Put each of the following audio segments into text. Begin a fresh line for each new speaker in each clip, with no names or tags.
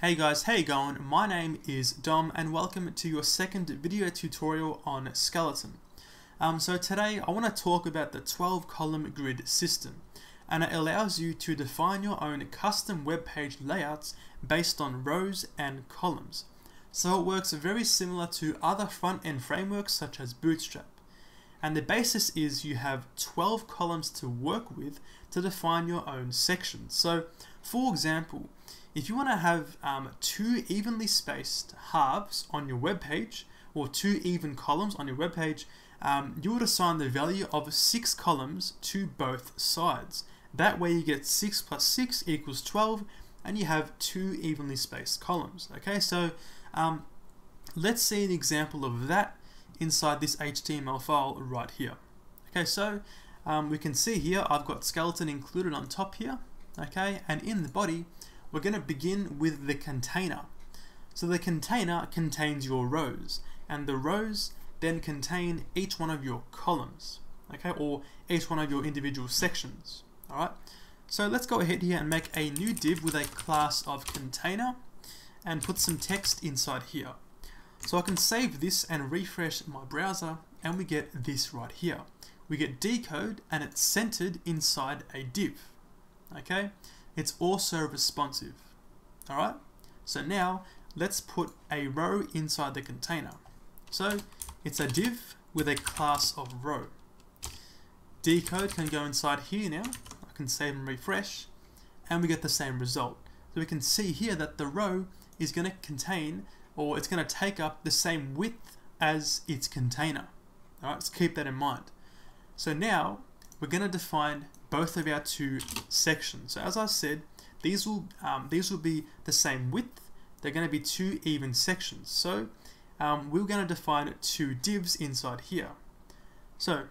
Hey guys, how you going? My name is Dom and welcome to your second video tutorial on Skeleton. Um, so today I want to talk about the 12 column grid system and it allows you to define your own custom web page layouts based on rows and columns. So it works very similar to other front-end frameworks such as Bootstrap. And the basis is you have 12 columns to work with to define your own sections. So for example, if you want to have um, two evenly spaced halves on your web page, or two even columns on your web page, um, you would assign the value of six columns to both sides. That way you get 6 plus 6 equals 12, and you have two evenly spaced columns. Okay, so um, let's see an example of that inside this HTML file right here. Okay, so um, we can see here I've got skeleton included on top here, okay, and in the body we're going to begin with the container. So the container contains your rows, and the rows then contain each one of your columns, okay, or each one of your individual sections, alright? So let's go ahead here and make a new div with a class of container and put some text inside here. So I can save this and refresh my browser and we get this right here. We get dcode and it's centered inside a div, okay? It's also responsive. Alright, so now let's put a row inside the container. So it's a div with a class of row. Dcode can go inside here now. I can save and refresh and we get the same result. So we can see here that the row is going to contain or it's going to take up the same width as its container. Alright, let's keep that in mind. So now we're going to define both of our two sections. So as I said, these will um, these will be the same width. They're going to be two even sections. So um, we're going to define two divs inside here. So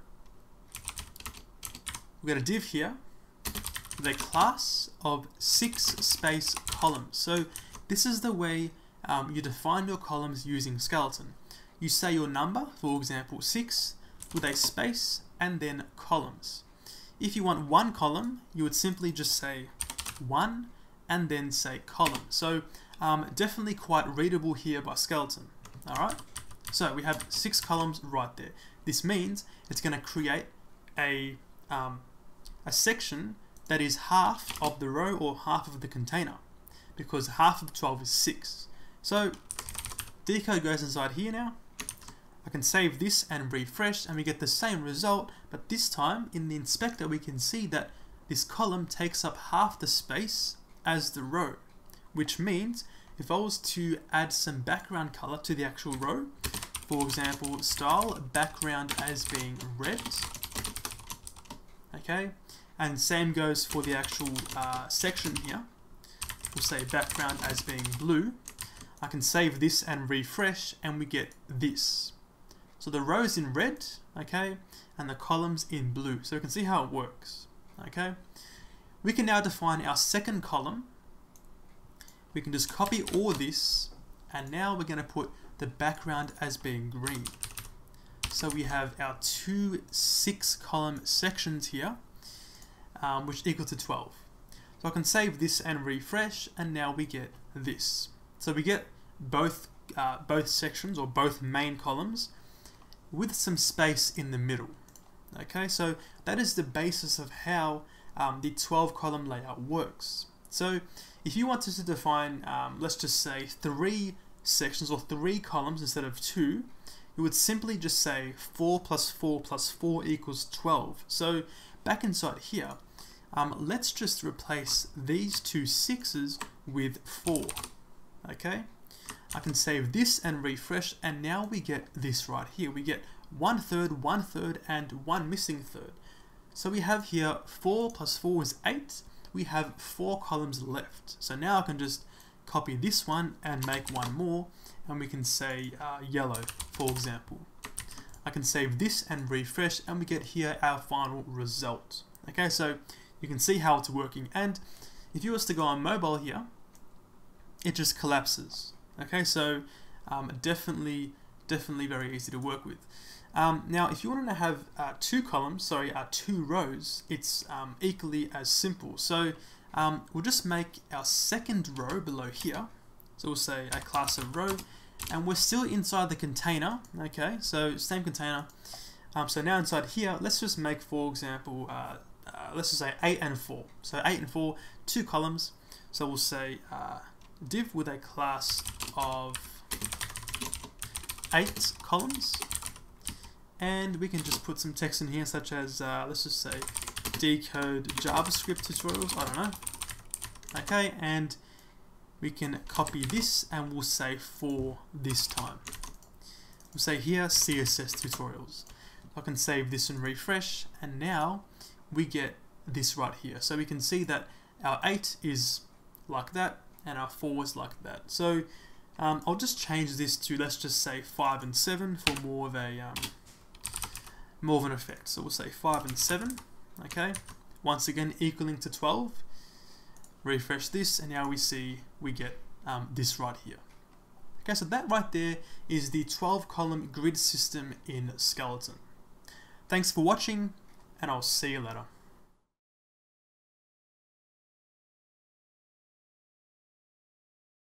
we've got a div here with a class of six space columns. So this is the way um, you define your columns using skeleton. You say your number, for example 6, with a space and then columns. If you want one column, you would simply just say one and then say column. So um, definitely quite readable here by skeleton. All right. So we have six columns right there. This means it's going to create a, um, a section that is half of the row or half of the container because half of 12 is 6. So dcode goes inside here now I can save this and refresh and we get the same result but this time in the inspector we can see that this column takes up half the space as the row which means if I was to add some background color to the actual row for example style background as being red okay and same goes for the actual uh, section here we'll say background as being blue I can save this and refresh and we get this so the rows in red, okay, and the columns in blue. So we can see how it works, okay. We can now define our second column. We can just copy all this, and now we're going to put the background as being green. So we have our two six column sections here, um, which equal to 12. So I can save this and refresh, and now we get this. So we get both uh, both sections or both main columns with some space in the middle. Okay, so that is the basis of how um, the 12 column layout works. So if you wanted to define, um, let's just say three sections or three columns instead of two, you would simply just say 4 plus 4 plus 4 equals 12. So back inside here, um, let's just replace these two sixes with 4. Okay, I can save this and refresh and now we get this right here. We get one third, one third and one missing third. So we have here 4 plus 4 is 8. We have 4 columns left. So now I can just copy this one and make one more and we can say uh, yellow for example. I can save this and refresh and we get here our final result. Okay, so you can see how it's working and if you was to go on mobile here, it just collapses. Okay, so um, definitely, definitely very easy to work with. Um, now, if you wanted to have uh, two columns, sorry, uh, two rows, it's um, equally as simple. So um, we'll just make our second row below here, So we'll say a class of row, and we're still inside the container, okay, so same container. Um, so now inside here, let's just make, for example, uh, uh, let's just say 8 and 4. So 8 and 4, two columns. So we'll say uh, div with a class of 8 columns. And we can just put some text in here, such as, uh, let's just say, dcode JavaScript tutorials, I don't know. Okay, and we can copy this and we'll say four this time. We'll say here CSS tutorials. I can save this and refresh and now we get this right here. So we can see that our 8 is like that and our 4 is like that. So um, I'll just change this to let's just say 5 and 7 for more of a um, more of an effect. So we'll say 5 and 7, okay? Once again equaling to 12 refresh this, and now we see we get um, this right here. Okay, so that right there is the 12 column grid system in Skeleton. Thanks for watching, and I'll see you later.